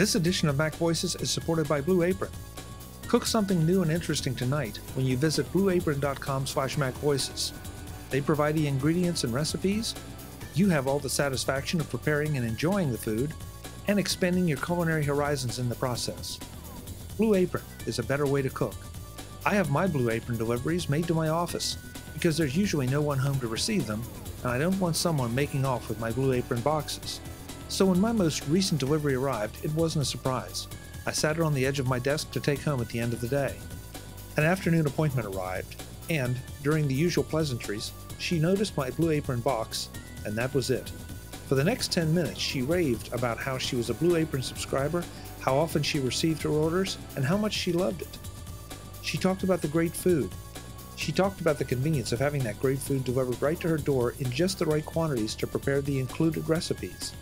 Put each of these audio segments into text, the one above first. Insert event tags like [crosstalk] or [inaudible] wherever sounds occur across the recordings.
This edition of Mac Voices is supported by Blue Apron. Cook something new and interesting tonight when you visit blueapron.com slash macvoices. They provide the ingredients and recipes. You have all the satisfaction of preparing and enjoying the food and expanding your culinary horizons in the process. Blue Apron is a better way to cook. I have my Blue Apron deliveries made to my office because there's usually no one home to receive them, and I don't want someone making off with my Blue Apron boxes. So when my most recent delivery arrived, it wasn't a surprise. I sat it on the edge of my desk to take home at the end of the day. An afternoon appointment arrived, and, during the usual pleasantries, she noticed my Blue Apron box, and that was it. For the next 10 minutes, she raved about how she was a Blue Apron subscriber, how often she received her orders, and how much she loved it. She talked about the great food. She talked about the convenience of having that great food delivered right to her door in just the right quantities to prepare the included recipes.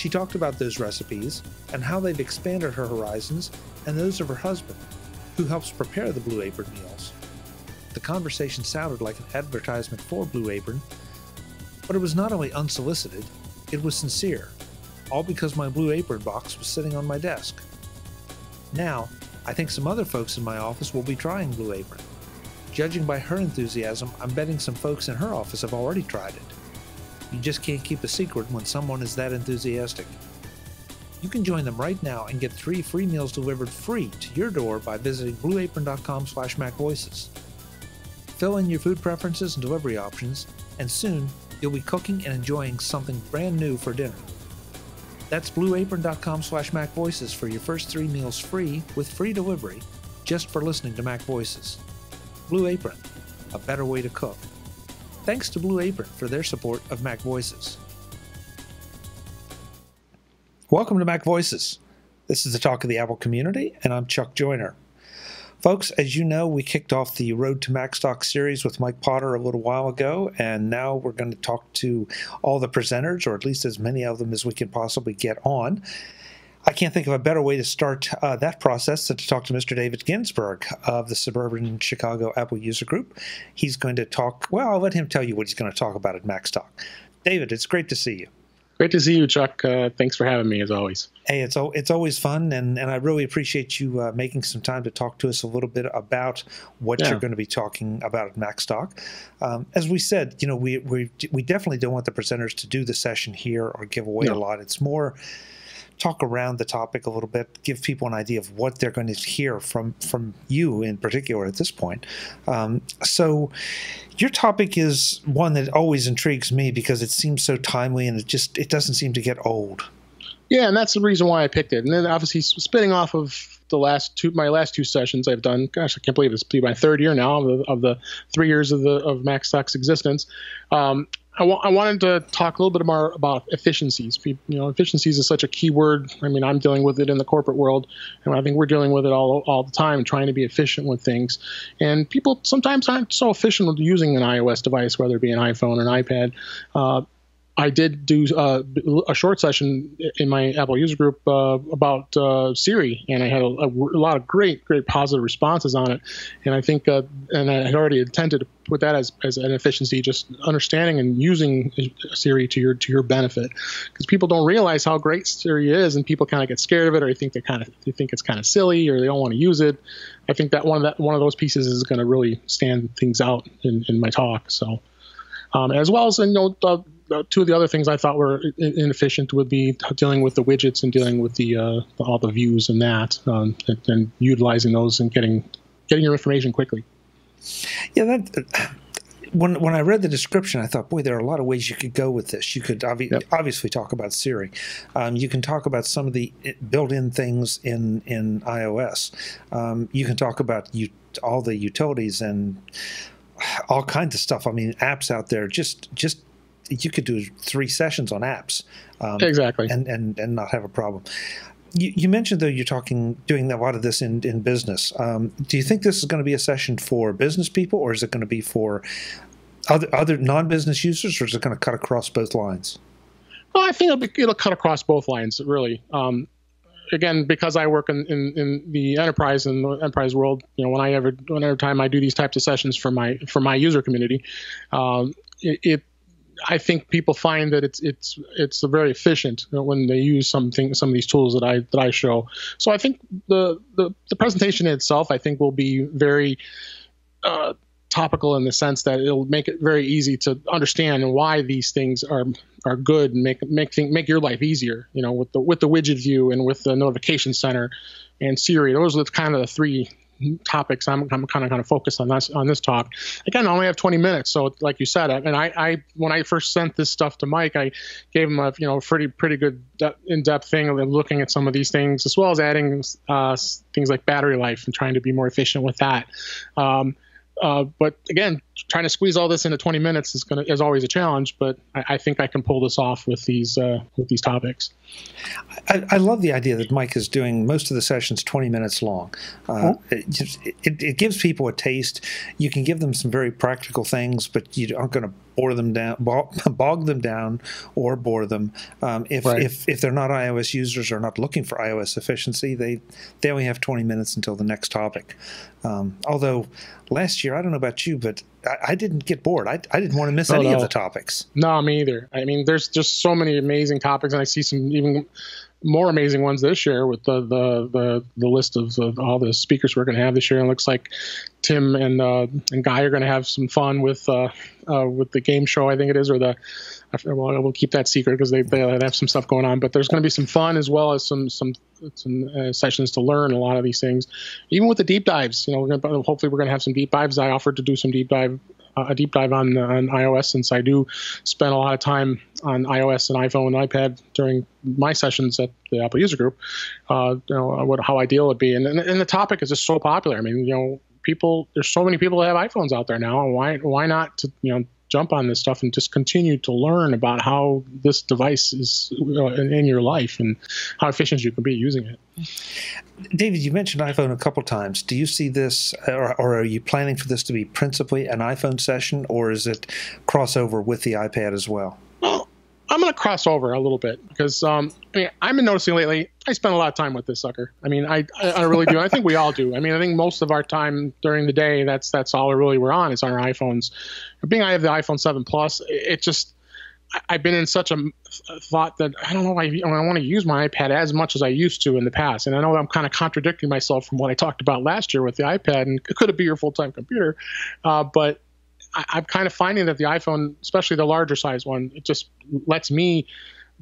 She talked about those recipes and how they've expanded her horizons and those of her husband, who helps prepare the Blue Apron meals. The conversation sounded like an advertisement for Blue Apron, but it was not only unsolicited, it was sincere, all because my Blue Apron box was sitting on my desk. Now, I think some other folks in my office will be trying Blue Apron. Judging by her enthusiasm, I'm betting some folks in her office have already tried it. You just can't keep a secret when someone is that enthusiastic. You can join them right now and get three free meals delivered free to your door by visiting blueapron.com slash macvoices. Fill in your food preferences and delivery options, and soon you'll be cooking and enjoying something brand new for dinner. That's blueapron.com slash macvoices for your first three meals free with free delivery just for listening to Mac Voices. Blue Apron, a better way to cook. Thanks to Blue Apron for their support of Mac Voices. Welcome to Mac Voices. This is the talk of the Apple community, and I'm Chuck Joiner. Folks, as you know, we kicked off the Road to Mac Macstock series with Mike Potter a little while ago, and now we're going to talk to all the presenters, or at least as many of them as we can possibly get on. I can't think of a better way to start uh, that process than to talk to Mr. David Ginsburg of the Suburban Chicago Apple User Group. He's going to talk, well, I'll let him tell you what he's going to talk about at Macstock. David, it's great to see you. Great to see you, Chuck. Uh, thanks for having me, as always. Hey, it's it's always fun, and, and I really appreciate you uh, making some time to talk to us a little bit about what yeah. you're going to be talking about at Macstock. Um, as we said, you know, we, we we definitely don't want the presenters to do the session here or give away no. a lot. It's more talk around the topic a little bit, give people an idea of what they're going to hear from from you in particular at this point. Um, so, your topic is one that always intrigues me because it seems so timely and it just it doesn't seem to get old. Yeah, and that's the reason why I picked it. And then obviously spinning off of the last two my last two sessions I've done. Gosh, I can't believe it's my third year now of the, of the three years of the of Macstock's existence. Um, I, w- I wanted to talk a little bit more about efficiencies. You know, efficiencies is such a key word. I mean, I'm dealing with it in the corporate world, and I think we're dealing with it all all the time, trying to be efficient with things. And people sometimes aren't so efficient with using an iOS device, whether it be an iPhone or an iPad. Uh, I did do uh, a short session in my Apple user group uh, about uh, Siri, and I had a, a, a, lot of great, great positive responses on it. And I think, uh, and I had already intended to put that as, as an efficiency, just understanding and using Siri to your to your benefit, because people don't realize how great Siri is, and people kind of get scared of it, or they think they kind of they think it's kind of silly, or they don't want to use it. I think that one of that one of those pieces is going to really stand things out in, in my talk. So. Um, as well as you know uh, two of the other things I thought were inefficient would be dealing with the widgets and dealing with the uh, all the views and that, um, and, and, utilizing those and getting getting your information quickly. Yeah, that. When when I read the description, I thought, boy, there are a lot of ways you could go with this. You could obvi- yep. obviously talk about Siri. Um, you can talk about some of the built-in things in in iOS. Um, you can talk about you, all the utilities and all kinds of stuff. I mean, apps out there just just you could do three sessions on apps um, exactly. and, and and not have a problem. You, you, mentioned though you're talking doing a lot of this in in business. Um, do you think this is going to be a session for business people or is it going to be for other other non-business users or is it going to cut across both lines? Well i think it'll, be, it'll cut across both lines really. Um, again, because I work in, in, in, the enterprise and the enterprise world, you know, when I ever, whenever time I do these types of sessions for my for my user community, um, it, it, I think people find that it's it's it's very efficient when they use something some of these tools that I that I show. So I think the the, the presentation itself I think will be very uh, topical in the sense that it'll make it very easy to understand why these things are are good and make make make your life easier. You know, with the with the widget view and with the notification center and Siri. Those are the kind of the three topics I'm, I'm kind of kind of focused on this on this talk. Again, I only have 20 minutes, so like you said, and I, I when I first sent this stuff to Mike, I gave him a you know pretty pretty good in-depth thing of looking at some of these things as well as adding uh, things like battery life and trying to be more efficient with that. Um, uh, but again, trying to squeeze all this into 20 minutes is going to is always a challenge. But I, I, think I can pull this off with these uh, with these topics. I, I, love the idea that Mike is doing most of the sessions 20 minutes long. Uh, it, just, it, it, gives people a taste. You can give them some very practical things, but you aren't going to bore them down, [laughs] bog them down, or bore them. Um, if, right. if if they're not iOS users or not looking for iOS efficiency, they they only have 20 minutes until the next topic. Um, although last year, I don't know about you, but I, I didn't get bored. I, I didn't want to miss oh, any no. of the topics. No, me either. I mean, there's just so many amazing topics, and I see some even more amazing ones this year with the the the, the list of, of all the speakers we're going to have this year. And it looks like Tim and uh, and Guy are going to have some fun with uh, uh, with the game show. I think it is, or the well, we'll keep that secret because they, they have some stuff going on. But there's going to be some fun as well as some some some uh, sessions to learn a lot of these things. Even with the deep dives, you know, we're gonna, hopefully we're going to have some deep dives. I offered to do some deep dive a deep dive on on iOS since I do spend a lot of time on iOS and iPhone and iPad during my sessions at the Apple User Group. Uh, you know what how ideal it'd be, and, and and the topic is just so popular. I mean, you know, people there's so many people that have iPhones out there now, and why why not to you know jump on this stuff and just continue to learn about how this device is in your life and how efficient you can be using it. David, you mentioned iPhone a couple times. Do you see this, or, or, are you planning for this to be principally an iPhone session, or is it crossover with the iPad as well? I'm going to cross over a little bit because um, I mean, I've been noticing lately. I spend a lot of time with this sucker. I mean, I, I really do. I think we all do. I mean, I think most of our time during the day, that's that's all really we're on is on our iPhones. Being I have the iPhone 7 Plus, it just I've been in such a thought that I don't know I, I want to use my iPad as much as I used to in the past, and I know I'm kind of contradicting myself from what I talked about last year with the iPad, and it could it be your full time computer? Uh, but I, am kind of finding that the iPhone, especially the larger size one, it just lets me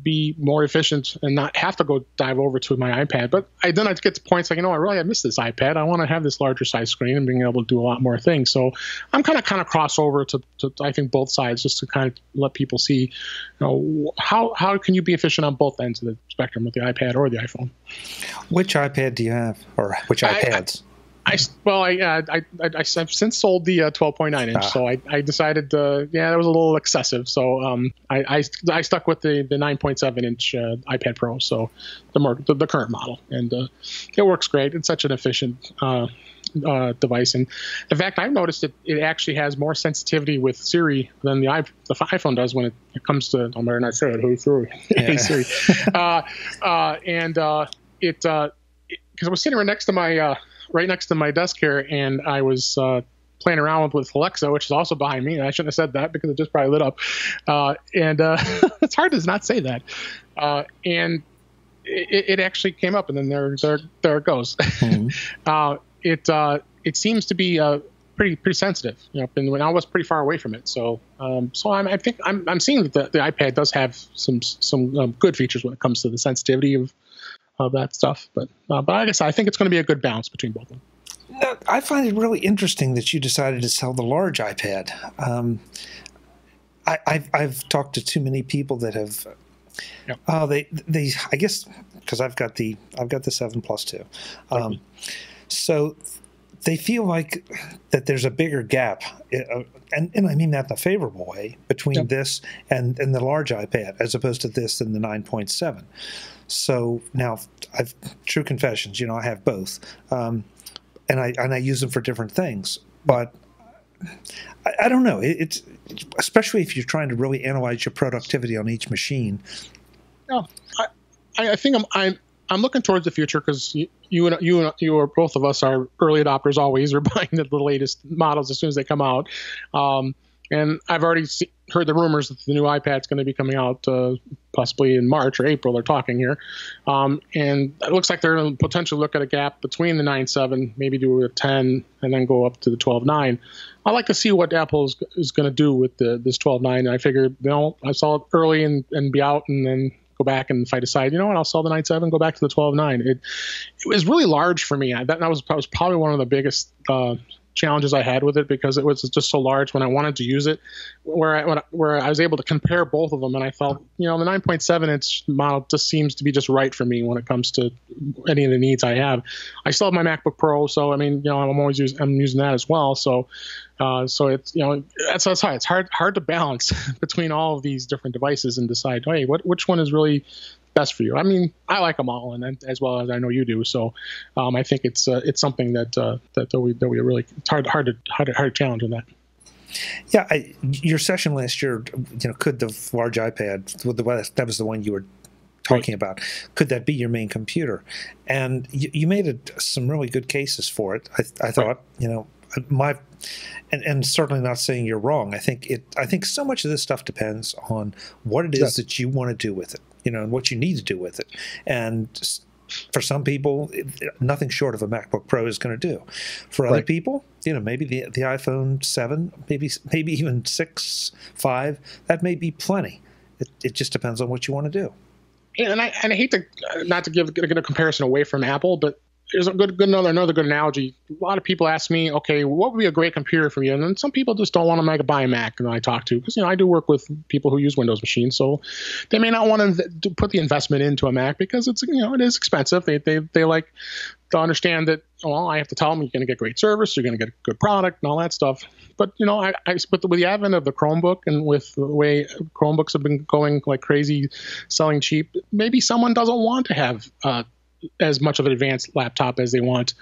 be more efficient and not have to go dive over to my iPad. But I then I get to points like, you know, I really I miss this iPad. I want to have this larger size screen and being able to do a lot more things. So I'm kind of kind of crossover to, to I think both sides just to kind of let people see, you know, how how can you be efficient on both ends of the spectrum with the iPad or the iPhone. Which iPad do you have, or which iPads? I, I well, I, uh, I, I, I, have since sold the uh, 12.9 inch, ah. so I, I decided, to, yeah, that was a little excessive. So um, I, I, I stuck with the, the 9.7 inch uh, iPad Pro, so the more the, the current model, and uh, it works great. It's such an efficient uh, uh, device, and in fact, I've noticed that it actually has more sensitivity with Siri than the, the iPhone does when it, it comes to. I'm not it. Hey Siri, [laughs] hey Siri, and it because I was sitting right next to my right next to my desk here, and I was uh, playing around with, with Alexa, which is also behind me. And I shouldn't have said that because it just probably lit up. Uh, and uh, [laughs] it's hard to not say that. Uh, and it, it, actually came up, and then there there there it goes. Mm-hmm. [laughs] Uh, it uh, it seems to be pretty pretty sensitive. You know, and when I was pretty far away from it, so um, so I'm, i think I'm I'm seeing that the, the iPad does have some some um, good features when it comes to the sensitivity of of that stuff. But uh, but I guess I think it's going to be a good balance between both of them. I find it really interesting that you decided to sell the large iPad. Um, I, have I've talked to too many people that have. Yep. Uh, they they I guess because I've got the I've got the seven plus two, um, so they feel like that there's a bigger gap, uh, and, and I mean that in a favorable way between yep. this and, and the large iPad as opposed to this and the 9.7. So now, I've true confessions. You know, I have both, um, and I and I use them for different things. But I, I don't know. It, it's especially if you're trying to really analyze your productivity on each machine. No, I, I think I'm I'm I'm looking towards the future because you, you and you and you or both of us are early adopters. Always, [laughs] we're buying the, the latest models as soon as they come out. Um, And I've already see, heard the rumors that the new iPad's going to be coming out uh, possibly in March or April. They're talking here, um, and it looks like they're going to potentially look at a gap between the 9.7, maybe do a 10, and then go up to the 12.9. I like to see what Apple is, is going to do with the, this 12.9. I figured, you know, I saw it early and, and be out, and then go back and if I decide, you know what, I'll sell the nine seven, go back to the 12.9. It, it was really large for me. That, that was, that was probably one of the biggest uh, challenges I had with it because it was just so large when I wanted to use it, where I, I, where I was able to compare both of them, and I felt, you know, the 9.7 inch model just seems to be just right for me when it comes to any of the needs I have. I still have my MacBook Pro, so I mean, you know, I'm always using I'm using that as well. So, uh, so it's you know that's that's hard. It's hard hard to balance [laughs] between all of these different devices and decide, hey, what which one is really best for you. I mean, I like them all, and as well as I know you do. So, um, I think it's uh, it's something that, uh, that that we that we really it's hard hard to hard to, hard to challenge on that. Yeah, I, your session last year, you know, could the large iPad, the that was the one you were talking right. about, could that be your main computer? And you, you made a, some really good cases for it. I, I thought, right. you know, my and, and certainly not saying you're wrong. I think it. I think so much of this stuff depends on what it is yes. that you want to do with it you know, and what you need to do with it. And for some people, nothing short of a MacBook Pro is going to do. For other right. people, you know, maybe the the iPhone seven, maybe maybe even six, five, that may be plenty. It, it just depends on what you want to do. Yeah, And I and I hate to uh, not to give get a comparison away from Apple, but there's a good, good another another good analogy. A lot of people ask me, okay, what would be a great computer for you? And then some people just don't want to make, a buy a Mac. And I talk to because you know I do work with people who use Windows machines, so they may not want to put the investment into a Mac because it's you know it is expensive. They they they like to understand that well I have to tell them you're going to get great service, you're going to get a good product, and all that stuff. But you know I, I with, the, with the advent of the Chromebook and with the way Chromebooks have been going like crazy, selling cheap, maybe someone doesn't want to have uh, as much of an advanced laptop as they want,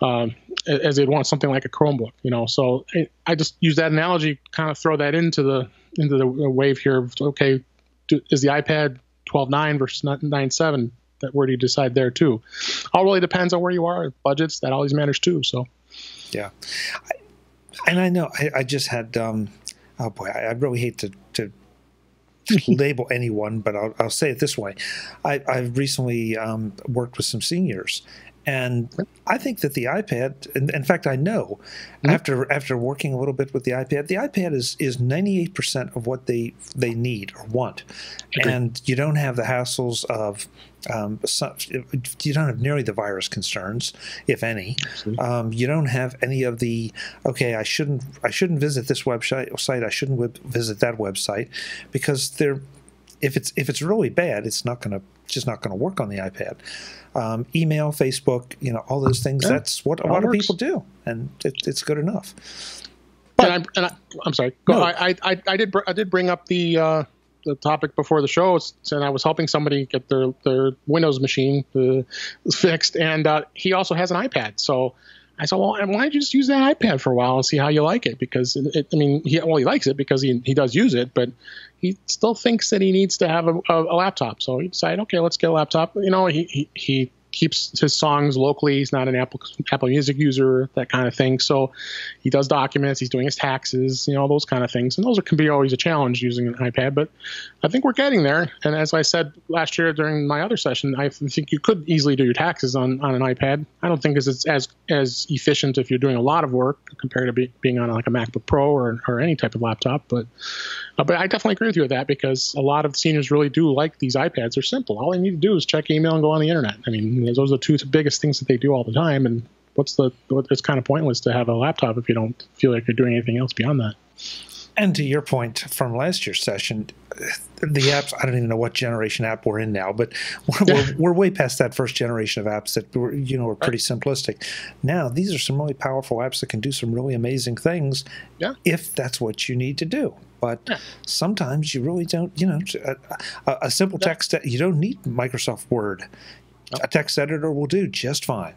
um, as they'd want something like a Chromebook, you know. So I, just use that analogy, kind of throw that into the into the wave here. Okay, do, is the iPad 12.9 versus 9.7? That where do you decide there too? All really depends on where you are, budgets. That always matters too. So, yeah, I, and I know I, I just had. Um, oh boy, I, I really hate to [laughs] label anyone, but I'll, I'll, say it this way: I, have recently um, worked with some seniors, and I think that the iPad, in, in fact, I know mm-hmm. after after working a little bit with the iPad, the iPad is is ninety eight percent of what they they need or want, and you don't have the hassles of um, some, you don't have nearly the virus concerns, if any. Um, you don't have any of the okay. I shouldn't I shouldn't visit this website. Site I shouldn't visit that website because they're if it's if it's really bad, it's not going to just not going to work on the iPad. Um, email, Facebook, you know, all those things. Yeah, that's what a lot works. of people do, and it, it's good enough. But and I, am sorry. No. I, I, I did I did bring up the uh, the topic before the show, and I was helping somebody get their their Windows machine uh, fixed, and uh, he also has an iPad. So I said, well, why don't you just use that iPad for a while and see how you like it? Because it, it, I mean, he well, he likes it because he he does use it, but he still thinks that he needs to have a, a, a laptop. So he decided, okay, let's get a laptop. You know, he he, he keeps his songs locally. He's not an Apple Apple Music user, that kind of thing. So he does documents. He's doing his taxes, you know, those kind of things. And those are, can be always a challenge using an iPad. But I think we're getting there. And as I said last year during my other session, I think you could easily do your taxes on, on an iPad. I don't think it's as as efficient if you're doing a lot of work compared to be, being on like a MacBook Pro or or any type of laptop. But uh, but I definitely agree with you with that because a lot of seniors really do like these iPads. They're simple. All they need to do is check email and go on the internet. I mean, those are the two biggest things that they do all the time. And what's the? It's kind of pointless to have a laptop if you don't feel like you're doing anything else beyond that. And to your point from last year's session, the apps, I don't even know what generation app we're in now, but we're, we're, [laughs] we're, way past that first generation of apps that were, you know, were pretty simplistic. Now, these are some really powerful apps that can do some really amazing things yeah. if that's what you need to do. But yeah. sometimes you really don't, you know, a, a simple text, you don't need Microsoft Word. A text editor will do just fine.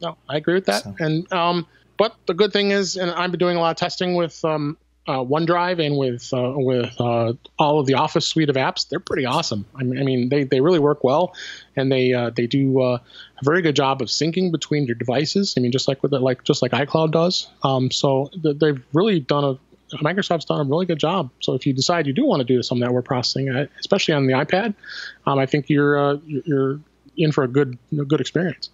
No, I agree with that. So. And, um, but the good thing is, and I've been doing a lot of testing with um, uh, OneDrive and with uh, with uh, all of the Office suite of apps, they're pretty awesome. I mean, I mean they, they really work well, and they uh, they do uh, a very good job of syncing between your devices. I mean, just like with it, like just like iCloud does. Um, so they've really done a Microsoft's done a really good job. So if you decide you do want to do some network processing, uh, especially on the iPad, um, I think you're uh, you're in for a good good experience.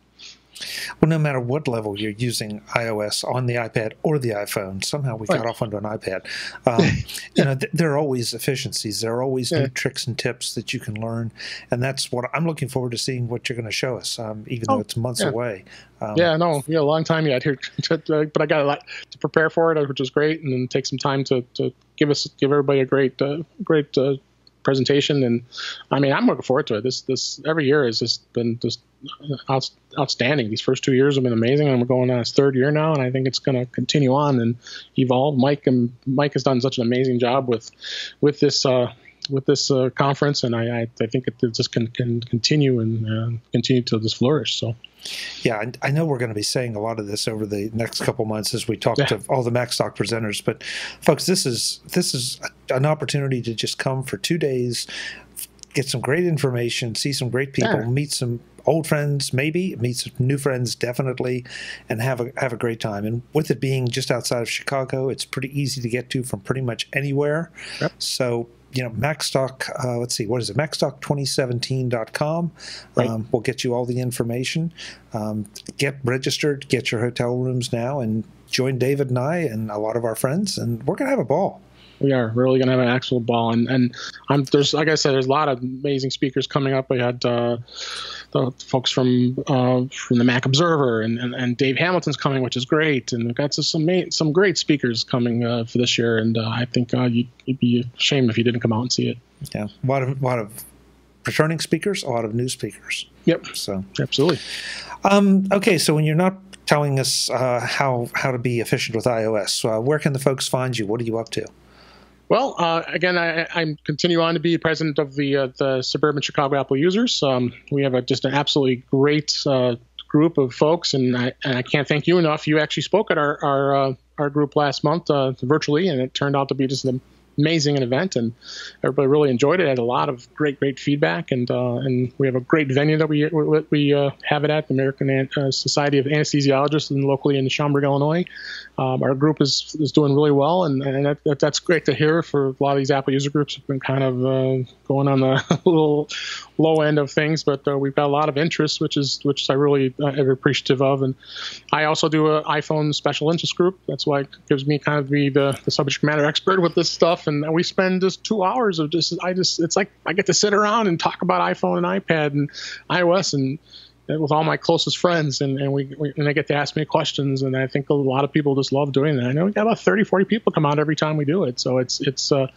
Well, no matter what level you're using iOS on the iPad or the iPhone, somehow we right. got off onto an iPad. Um, [laughs] you know, th- there are always efficiencies. There are always yeah. new tricks and tips that you can learn, and that's what I'm looking forward to seeing what you're going to show us, um, even oh, though it's months yeah. away. Um, yeah, no, yeah, a long time yet here, [laughs] but I got a lot to prepare for it, which is great, and then take some time to, to give us give everybody a great uh, great uh, presentation. And I mean, I'm looking forward to it. This this every year has just been just out, outstanding. These first two years have been amazing, and we're going on its third year now, and I think it's going to continue on and evolve. Mike and Mike has done such an amazing job with with this. Uh, with this uh, conference, and I, I, I, think it just can, can continue and uh, continue to just flourish. So, yeah, I, I know we're going to be saying a lot of this over the next couple months as we talk yeah. to all the MacStock presenters. But, folks, this is this is an opportunity to just come for two days, get some great information, see some great people, yeah. meet some old friends maybe meet some new friends definitely and have a have a great time and with it being just outside of chicago it's pretty easy to get to from pretty much anywhere yep. so you know, MacStock, uh, let's see, what is it? MacStock2017.com right. um, will get you all the information. Um, get registered, get your hotel rooms now, and join David and I and a lot of our friends, and we're going to have a ball. We are really going to have an actual ball, and and I'm there's like I said, there's a lot of amazing speakers coming up. We had uh, the folks from uh, from the Mac Observer and, and, and, Dave Hamilton's coming, which is great, and we've got some some great speakers coming uh, for this year, and uh, I think uh, you'd, you'd, be a shame if you didn't come out and see it. Yeah, a lot of a lot of returning speakers, a lot of new speakers. Yep. So absolutely. Um, okay, so when you're not telling us uh, how how to be efficient with iOS, uh, where can the folks find you? What are you up to? Well, uh, again, I, I continue on to be president of the uh, the suburban Chicago Apple users. Um, we have a, just an absolutely great uh, group of folks, and I, and I can't thank you enough. You actually spoke at our our, uh, our group last month uh, virtually, and it turned out to be just an amazing an event, and everybody really enjoyed it. Had a lot of great, great feedback, and uh, and we have a great venue that we we uh, have it at the American An- uh, Society of Anesthesiologists, and locally in Schaumburg, Illinois. Um, our group is is doing really well, and and that, that, that's great to hear. For a lot of these Apple user groups have been kind of uh, going on the [laughs] little low end of things, but uh, we've got a lot of interest, which is which I really uh, am appreciative of. And I also do an iPhone special interest group. That's why it gives me kind of be the, the subject matter expert with this stuff. And we spend just two hours of just I just it's like I get to sit around and talk about iPhone and iPad and iOS and with all my closest friends and, and we, we, and they get to ask me questions and I think a lot of people just love doing that. I know we got about 30, 40 people come out every time we do it. So it's, it's, uh,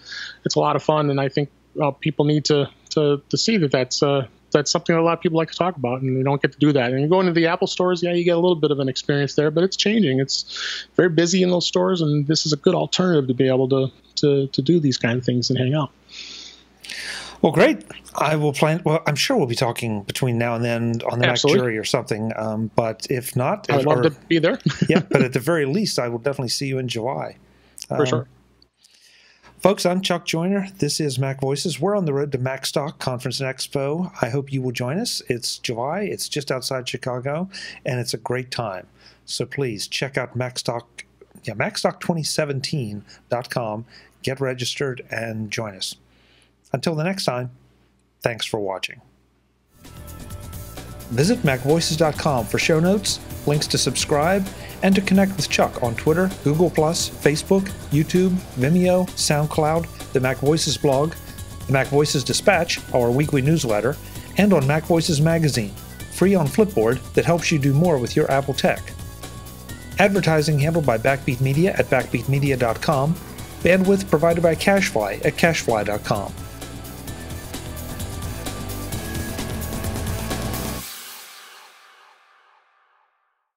it's a lot of fun. And I think uh, people need to, to, to see that that's, uh, that's something that a lot of people like to talk about, and you don't get to do that. And you go into the Apple stores, yeah, you get a little bit of an experience there, but it's changing. It's very busy in those stores, and this is a good alternative to be able to to, to do these kind of things and hang out. Well, great. I will plan. Well, I'm sure we'll be talking between now and then on the Absolutely. Mac Jury or something. Um, but if not, I'd love to be there. yeah, but at [laughs] the very least, I will definitely see you in July. For um, sure. Folks, I'm Chuck Joiner. This is Mac Voices. We're on the road to MacStock Conference and Expo. I hope you will join us. It's July, it's just outside Chicago, and it's a great time. So please check out MacStock, yeah, MacStock2017.com, get registered, and join us. Until the next time, thanks for watching. Visit MacVoices.com for show notes, links to subscribe, and to connect with Chuck on Twitter, Google, Facebook, YouTube, Vimeo, SoundCloud, the Mac Voices blog, the Mac Voices Dispatch, our weekly newsletter, and on Mac Voices Magazine, free on Flipboard that helps you do more with your Apple tech. Advertising handled by Backbeat Media at backbeatmedia.com, bandwidth provided by CacheFly at cachefly.com